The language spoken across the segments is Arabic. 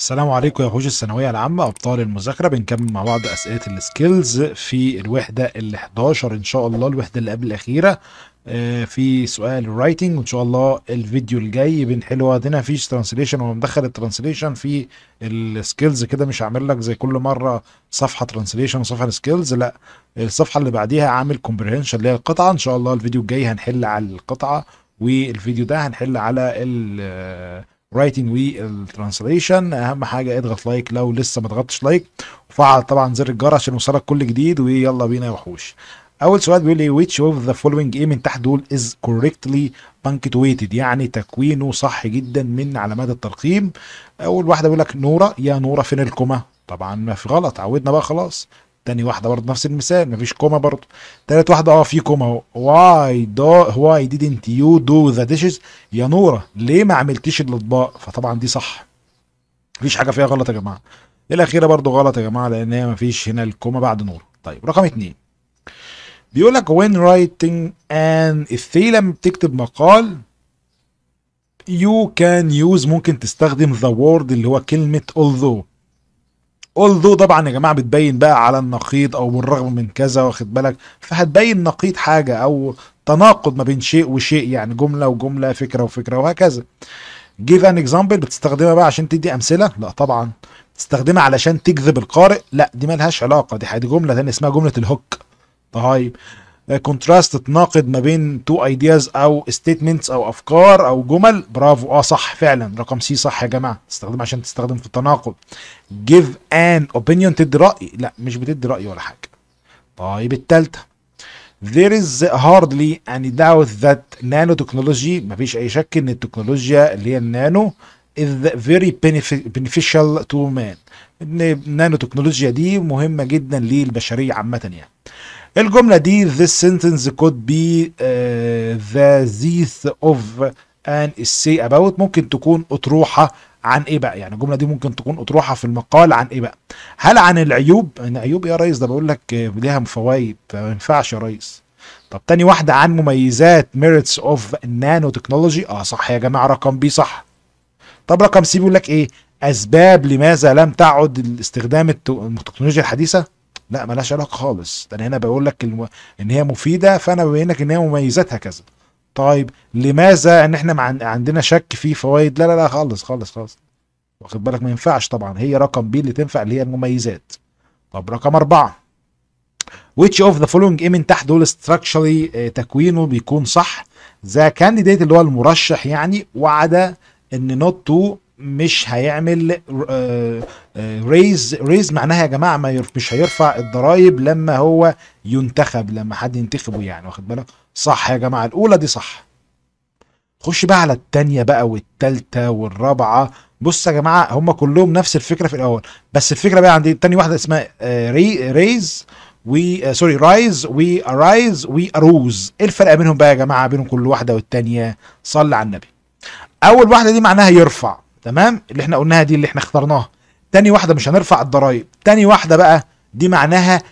السلام عليكم يا وحوش الثانوية العامة. أبطال المذاكرة بنكمل مع بعض أسئلة ال skills في الوحدة ال 11 إن شاء الله الوحدة اللي قبل الأخيرة. آه، في سؤال ال writing وإن شاء الله الفيديو الجاي بنحل وقتنا فيش translation ومدخل ال translation في ال skills كده مش هعمل لك زي كل مرة صفحة translation وصفحة skills لا الصفحة اللي بعديها عامل comprehension اللي هي القطعة. إن شاء الله الفيديو الجاي هنحل على القطعة والفيديو ده هنحل على ال writing وال translation أهم حاجة اضغط like لو لسه ما ضغطتش like وفعل طبعا زر الجرس عشان يوصلك كل جديد ويلا بينا يا وحوش. أول سؤال بيقول لي which of the following إيه من تحت دول is correctly punctuated يعني تكوينه صح جدا من علامات الترقيم. أول واحدة بيقول لك نورة يا نورة فين ال comma طبعا ما في غلط عودنا بقى خلاص. تاني واحدة برضه نفس المثال مفيش comma برضه. تالت واحدة آه في comma أهو. Why do why didn't you do the dishes يا نورة ليه ما عملتيش الأطباق؟ فطبعا دي صح. مفيش حاجة فيها غلط يا جماعة. الأخيرة برضه غلط يا جماعة لأن هي مفيش هنا الكوما بعد نور طيب رقم اتنين. بيقول لك when writing an essay لما بتكتب مقال you can use ممكن تستخدم the word اللي هو كلمة although. Although طبعا يا جماعة بتبين بقى على النقيض أو بالرغم من كذا واخد بالك؟ فهتبين نقيض حاجة أو تناقض ما بين شيء وشيء يعني جملة وجملة فكرة وفكرة وهكذا. Give an example بتستخدمها بقى عشان تدي أمثلة؟ لا طبعا. تستخدمها علشان تجذب القارئ؟ لا دي ملهاش علاقة دي حاجة جملة ثانية اسمها جملة ال hook طيب. contrast تناقض ما بين two ideas أو statements أو أفكار أو جمل. برافو. آه صح فعلا. رقم C صح يا جماعة. تستخدم عشان تستخدم في التناقض. Give an opinion. تدي رأي. لا مش بتدي رأي ولا حاجة. طيب التالتة. There is hardly any doubt that nanotechnology مفيش أي شك إن التكنولوجيا اللي هي النانو is very beneficial to man. إن النانو تكنولوجيا دي مهمة جدا للبشرية عامة يعني. الجملة دي this sentence could be uh, the this of an essay about. ممكن تكون أطروحة عن إيه بقى يعني الجملة دي ممكن تكون أطروحة في المقال عن إيه بقى هل عن العيوب؟ عن عيوب يا ريس ده بقول لك ليها فوائد ما ينفعش يا ريس. طب تاني واحدة عن مميزات merits of nanotechnology. آه صح يا جماعة رقم B صح. طب رقم C بيقول لك إيه؟ أسباب لماذا لم تعد استخدام التكنولوجيا الحديثة؟ لا ملهاش علاقة خالص. ده أنا هنا بقول لك الم... إن هي مفيدة فأنا ببين لك إن هي مميزاتها كذا. طيب لماذا إن إحنا مع... عندنا شك في فوائد؟ لا لا لا خالص خالص خالص. واخد بالك؟ ما ينفعش طبعا. هي رقم B اللي تنفع اللي هي المميزات. طب رقم أربعة. Which of the following من تحت دول structurally آه تكوينه بيكون صح؟ the candidate اللي هو المرشح يعني وعد إن not to مش هيعمل raise raise معناها يا جماعة ما مش هيرفع الضرايب لما هو ينتخب لما حد ينتخبه يعني واخد بالك؟ صح يا جماعة الأولى دي صح. خش بقى على التانية بقى والتالتة والرابعة. بص يا جماعة هم كلهم نفس الفكرة في الأول بس الفكرة بقى عندي تاني واحدة اسمها rai- raise و sorry rise و rise و arouse إيه الفرق بينهم بقى يا جماعة بينهم كل واحدة والتانية؟ صلي على النبي. أول واحدة دي معناها يرفع. تمام؟ اللي إحنا قلناها دي اللي إحنا اخترناها. تاني واحدة مش هنرفع الضرايب. تاني واحدة بقى دي معناها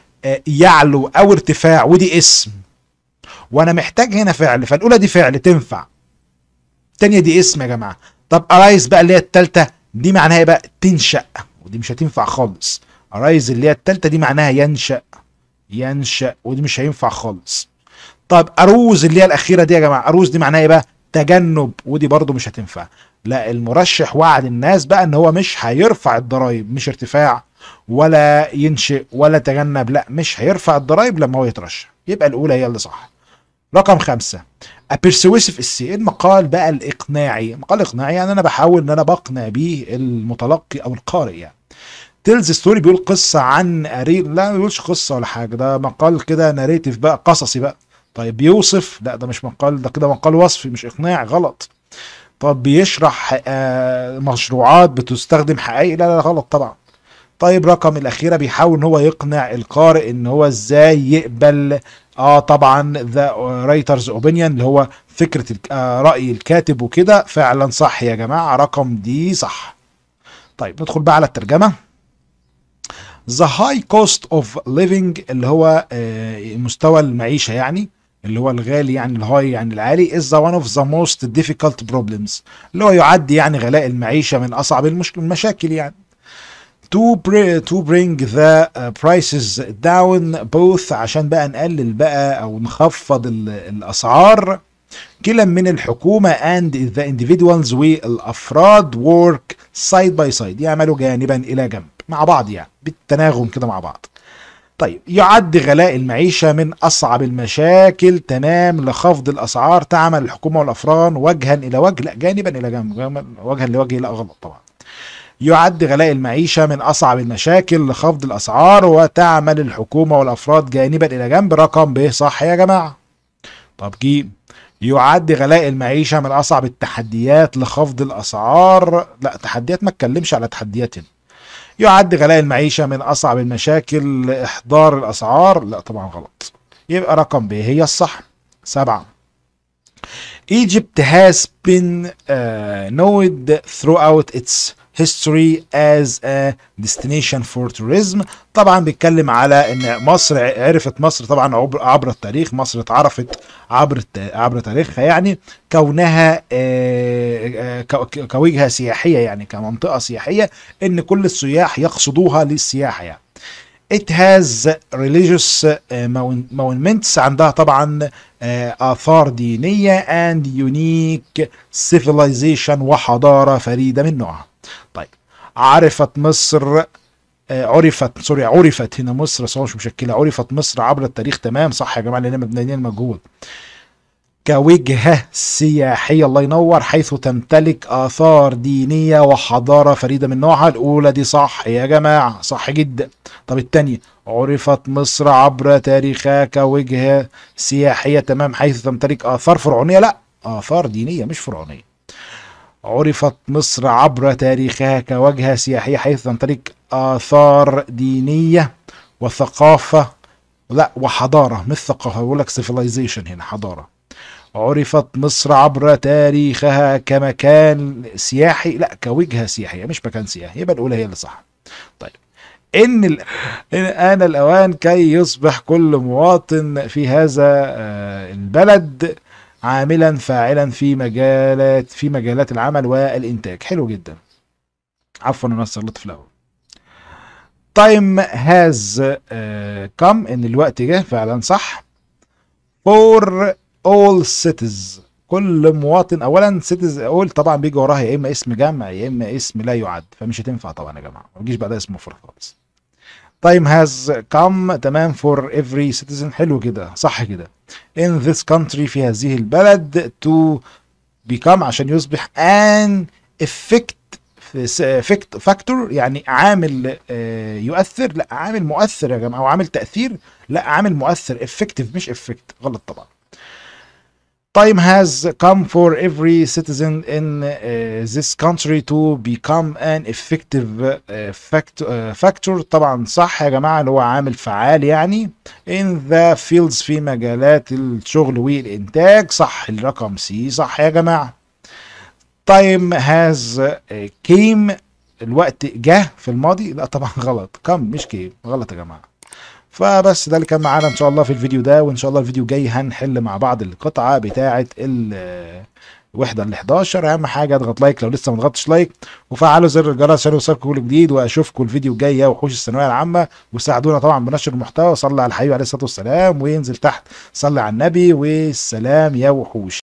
يعلو أو ارتفاع ودي اسم. وأنا محتاج هنا فعل فالاولى دي فعل تنفع. التانية دي اسم يا جماعة. طب أرايز بقى اللي هي التالتة دي معناها إيه بقى؟ تنشأ. ودي مش هتنفع خالص. أرايز اللي هي التالتة دي معناها ينشأ. ينشأ ودي مش هينفع خالص. طب أروز اللي هي الأخيرة دي يا جماعة أروز دي معناها إيه بقى؟ تجنب ودي برضو مش هتنفع. لا المرشح وعد الناس بقى إن هو مش هيرفع الضرايب مش ارتفاع ولا ينشئ ولا تجنب لا مش هيرفع الضرايب لما هو يترشح. يبقى الأولى هي اللي صح. رقم خمسة A essay المقال بقى الإقناعي. مقال إقناعي يعني أنا بحاول إن أنا بقنع بيه المتلقي أو القارئ يعني. tells story بيقول قصة عن أري لا ما بيقولش قصة ولا حاجة ده مقال كده narrative بقى قصصي بقى. طيب بيوصف لا ده مش مقال ده كده مقال وصفي مش إقناعي غلط. طب بيشرح مشروعات بتستخدم حقائق؟ لا لا غلط طبعا. طيب رقم الأخيرة بيحاول إن هو يقنع القارئ إن هو إزاي يقبل آه طبعا the writer's opinion اللي هو فكرة آه رأي الكاتب وكده. فعلا صح يا جماعة رقم D صح. طيب ندخل بقى على الترجمة. The high cost of living اللي هو آه مستوى المعيشة يعني. اللي هو الغالي يعني ال high يعني العالي is one of the most difficult problems. اللي هو يعد يعني غلاء المعيشة من أصعب المش... المشاكل يعني. To, br- to bring the uh, prices down both عشان بقى نقلل بقى أو نخفض ال- الأسعار. كلا من الحكومة and the individuals والأفراد work side by side يعملوا جانبا إلى جنب مع بعض يعني بالتناغم كده مع بعض. طيب يعد غلاء المعيشة من أصعب المشاكل تمام لخفض الأسعار تعمل الحكومة والأفراد وجها إلى وجه لا جانبا إلى جنب وجها لوجه لا غلط طبعا. يعد غلاء المعيشة من أصعب المشاكل لخفض الأسعار وتعمل الحكومة والأفراد جانبا إلى جنب. رقم ب صح يا جماعة. طب جيم يعد غلاء المعيشة من أصعب التحديات لخفض الأسعار. لا تحديات ما اتكلمش على تحديات هنا. يعد غلاء المعيشة من أصعب المشاكل لإحضار الأسعار. لا طبعا غلط. يبقى رقم ب هي الصح. سبعة. Egypt has been uh, known throughout its history as a destination for tourism. طبعا بيتكلم على إن مصر عرفت مصر طبعا عبر, عبر التاريخ. مصر اتعرفت عبر عبر تاريخها يعني كونها آه، آه، كوجهة سياحية يعني كمنطقة سياحية إن كل السياح يقصدوها للسياحة يعني. It has religious mon- monuments عندها طبعا آثار دينية and unique civilization وحضارة فريدة من نوعها. طيب. عرفت مصر آه، عرفت سوري عرفت هنا مصر بس مش مشكلة. عرفت مصر عبر التاريخ تمام صح يا جماعة لأن مبنيين المجهول كوجهة سياحية الله ينور حيث تمتلك آثار دينية وحضارة فريدة من نوعها. الأولى دي صح يا جماعة صح جدا. طب التانية عرفت مصر عبر تاريخها كوجهة سياحية تمام حيث تمتلك آثار فرعونية؟ لا آثار دينية مش فرعونية. عرفت مصر عبر تاريخها كوجهة سياحية حيث تمتلك آثار دينية وثقافة لا وحضارة مش ثقافة بقول لك civilization هنا حضارة. عرفت مصر عبر تاريخها كمكان سياحي لا كوجهة سياحية مش مكان سياحي. يبقى الأولى هي اللي صح. طيب إن. إن آن الأوان كي يصبح كل مواطن في هذا آه، البلد عاملا فاعلا في مجالات في مجالات العمل والإنتاج. حلو جدا. عفوا أنا سلطت في time has uh, come. إن الوقت جه فعلا صح. For all cities. كل مواطن اولا cities all طبعا بيجي وراها يا إما اسم جمع يا إما اسم لا يعد. فمش هتنفع طبعا يا جماعة. ما بيجيش بعدها اسم مفرد خالص. Time has come. تمام for every citizen. حلو كده. صح كده. In this country في هذه البلد to become عشان يصبح an effect factor يعني عامل آه، يؤثر لا عامل مؤثر يا جماعة أو عامل تأثير لا عامل مؤثر effective مش effect غلط طبعا. Time has come for every citizen in uh, this country to become an effective uh, fact, uh, factor. طبعا صح يا جماعة اللي هو عامل فعال يعني in the fields في مجالات الشغل والإنتاج. صح الرقم سي صح يا جماعة. Time has uh, came. الوقت جه في الماضي. لا طبعا غلط. Come مش came. غلط يا جماعة. فبس ده اللي كان معانا إن شاء الله في الفيديو ده وإن شاء الله الفيديو الجاي هنحل مع بعض القطعة بتاعه ال الوحده ال 11 أهم حاجة اضغط like لو لسه ما ضغطتش like وفعلوا زر الجرس عشان يوصلكم كل جديد وأشوفكم الفيديو الجاي يا وحوش الثانوية العامة. وساعدونا طبعا بنشر المحتوى. صلي على الحبيب عليه الصلاة والسلام وينزل تحت صلي على النبي والسلام يا وحوش.